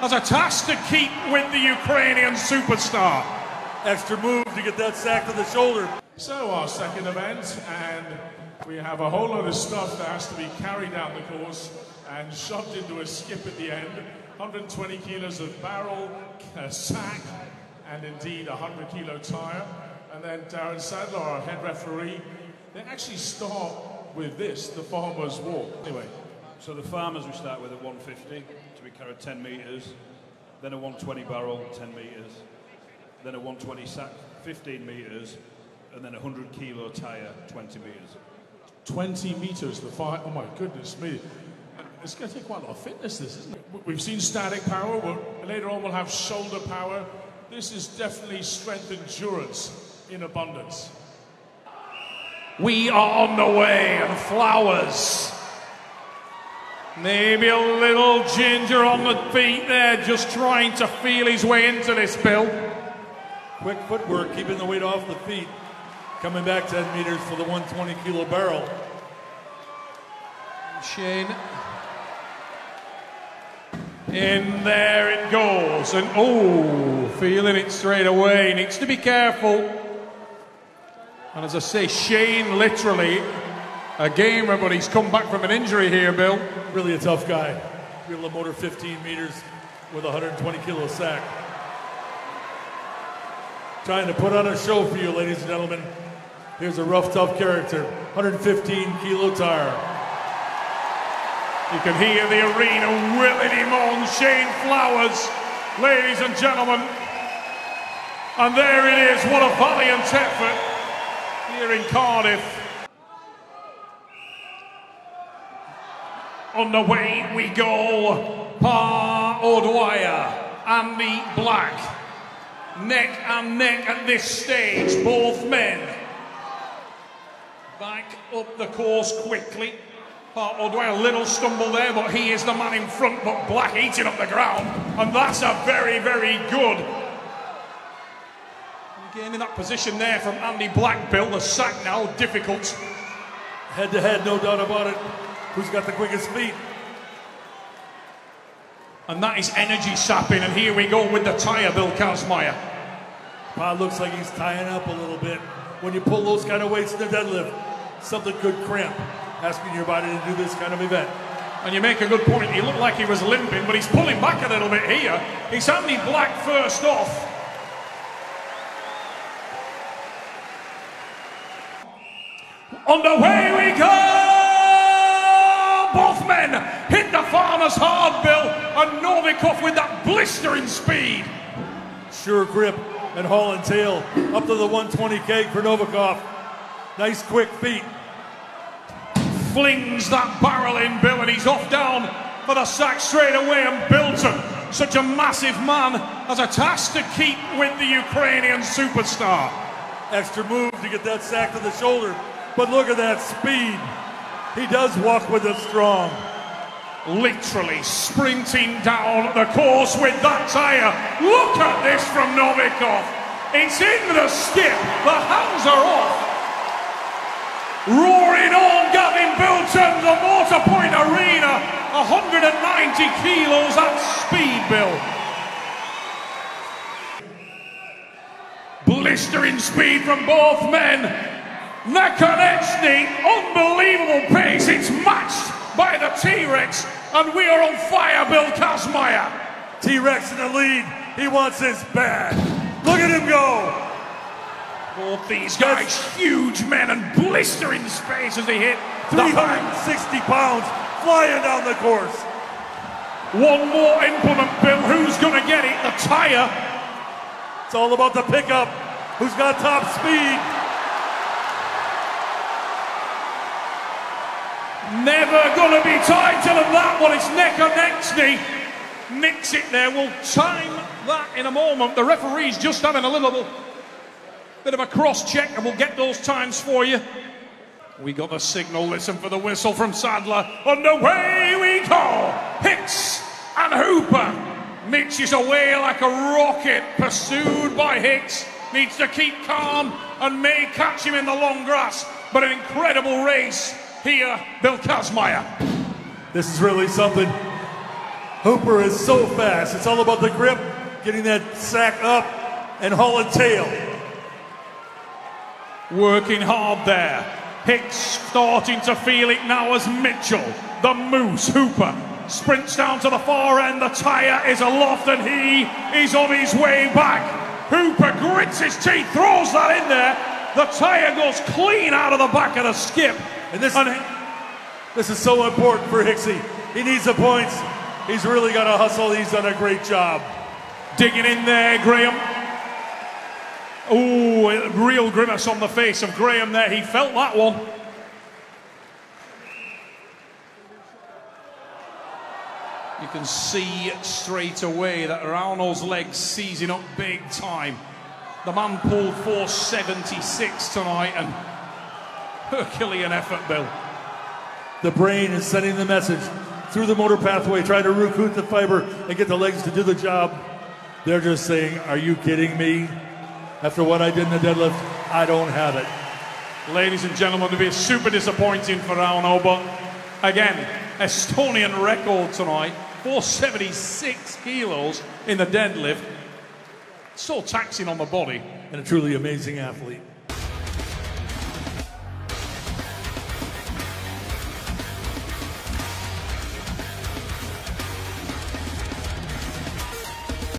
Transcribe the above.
has a task to keep with the Ukrainian superstar. Extra move to get that sack to the shoulder. So, our second event, and we have a whole lot of stuff that has to be carried down the course and shoved into a skip at the end. 120 kilos of barrel, a sack, and indeed a 100 kilo tire. And then Darren Sadler, our head referee, they actually start with this, the farmer's walk. Anyway, So the farmers we start with at 150 to be carried 10 metres, then a 120 barrel 10 metres, then a 120 sack 15 metres, and then a 100 kilo tyre 20 metres. 20 meters, the fire. Oh my goodness me. It's going to take quite a lot of fitness, this, isn't it? We've seen static power. We'll, later on, we'll have shoulder power. This is definitely strength endurance in abundance. We are on the way, and flowers. Maybe a little ginger on the feet there, just trying to feel his way into this, Bill. Quick footwork, keeping the weight off the feet. Coming back 10 meters for the 120 kilo barrel. Shane. In there it goes. And oh, feeling it straight away. Needs to be careful. And as I say, Shane literally a gamer, but he's come back from an injury here, Bill. Really a tough guy. Be able to motor 15 meters with 120 kilo sack. Trying to put on a show for you, ladies and gentlemen. Here's a rough, tough character. 115 kilo tire. You can hear the arena willing him on. Shane Flowers, ladies and gentlemen. And there it is. What a valiant effort here in Cardiff. On the way we go. Pa O'Dwyer, and Andy Black. Neck and neck at this stage, both men. Back up the course quickly. Pa O'Dwyer, a little stumble there, but he is the man in front, but Black eating up the ground. And that's a very, very good. Again, in that position there from Andy Black, Bill. The sack now, difficult. Head to head, no doubt about it. Who's got the quickest feet? And that is energy sapping. And here we go with the tyre, Bill Kazmaier. Pod looks like he's tying up a little bit. When you pull those kind of weights in the deadlift, something could cramp. Asking your body to do this kind of event. And you make a good point. He looked like he was limping, but he's pulling back a little bit here. He's Andy Black first off. On the way we go! Farmer's hard, Bill, and Novikov with that blistering speed. Sure grip and haul and tail up to the 120 keg for Novikov. Nice quick feet. Flings that barrel in, Bill, and he's off down for the sack straight away. And Bilton, such a massive man, has a task to keep with the Ukrainian superstar. Extra move to get that sack to the shoulder. But look at that speed. He does walk with it strong. Literally sprinting down the course with that tyre. Look at this from Novikov. It's in the skip. The hands are off. Roaring on, Gavin Bilton, the Motor Point Arena. 190 kilos at speed, Bill. Blistering speed from both men. Nekonechny, unbelievable pace. It's matched by the T-Rex, and we are on fire, Bill Kazmaier. T-Rex in the lead. He wants this bad. Look at him go. Both these guys, huge men, and blistering space as they hit the 360 pounds flying down the course. One more implement, Bill. Who's going to get it? The tire. It's all about the pickup. Who's got top speed? Never to be tighter than that one. It's neck and neck Nicks it there. We'll time that in a moment. The referee's just having a little bit of a cross check and we'll get those times for you. We got the signal. Listen for the whistle from Sadler. And away we go. Hicks and Hooper. Mitch is away like a rocket, pursued by Hicks. Needs to keep calm and may catch him in the long grass. But an incredible race here, Bill Kazmaier. This is really something. Hooper is so fast. It's all about the grip, getting that sack up, and haul and tail. Working hard there. Hicks starting to feel it now as Mitchell, the Moose Hooper, sprints down to the far end. The tyre is aloft and he is on his way back. Hooper grits his teeth, throws that in there. The tyre goes clean out of the back of the skip. And this, this is so important for Hicksy. He needs the points. He's really got to hustle. He's done a great job. Digging in there, Graham. Oh, real grimace on the face of Graham there. He felt that one. You can see straight away that Rauno's legs seizing up big time. The man pulled 476 tonight and Herculean effort, Bill. The brain is sending the message through the motor pathway, trying to recruit the fiber and get the legs to do the job. They're just saying, Are you kidding me? After what I did in the deadlift, I don't have it. Ladies and gentlemen, to be super disappointing for Rauno, but again, Estonian record tonight 476 kilos in the deadlift. So taxing on the body. And a truly amazing athlete.